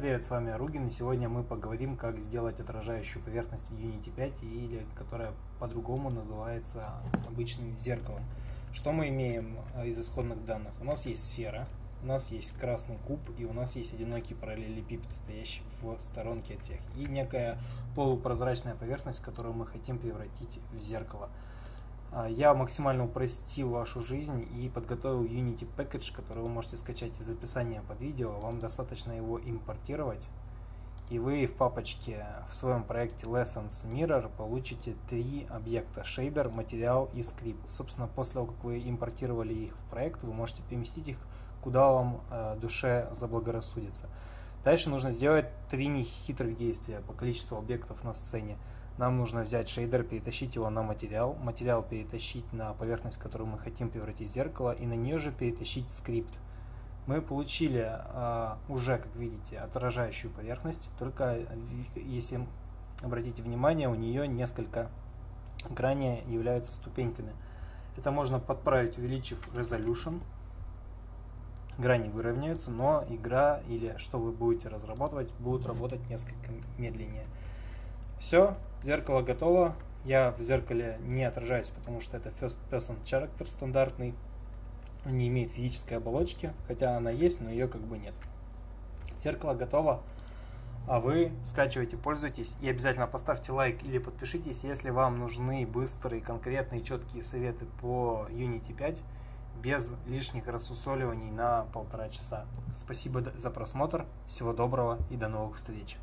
привет, с вами Ругин, и сегодня мы поговорим, как сделать отражающую поверхность в Unity 5, или которая по-другому называется обычным зеркалом. Что мы имеем э, из исходных данных? У нас есть сфера, у нас есть красный куб, и у нас есть одинокий параллелепипед, стоящий в сторонке от всех, и некая полупрозрачная поверхность, которую мы хотим превратить в зеркало. А, я максимально упростил вашу жизнь и подготовил Unity Package, который вы можете скачать из описания под видео. Вам достаточно его импортировать. И вы в папочке в своем проекте Lessons Mirror получите три объекта шейдер, материал и скрипт. Собственно, после того, как вы импортировали их в проект, вы можете переместить их куда вам э, душе заблагорассудится. Дальше нужно сделать три нехитрых действия по количеству объектов на сцене нам нужно взять шейдер, перетащить его на материал, материал перетащить на поверхность, которую мы хотим превратить в зеркало, и на нее же перетащить скрипт. Мы получили э, уже, как видите, отражающую поверхность, только если обратите внимание, у нее несколько граней являются ступеньками. Это можно подправить, увеличив resolution. Грани выровняются, но игра или что вы будете разрабатывать, будут работать несколько медленнее. Все, зеркало готово. Я в зеркале не отражаюсь, потому что это first person character стандартный. Он не имеет физической оболочки, хотя она есть, но ее как бы нет. Зеркало готово, а вы скачивайте, пользуйтесь и обязательно поставьте лайк или подпишитесь, если вам нужны быстрые, конкретные, четкие советы по Unity 5 без лишних рассусоливаний на полтора часа. Спасибо за просмотр, всего доброго и до новых встреч.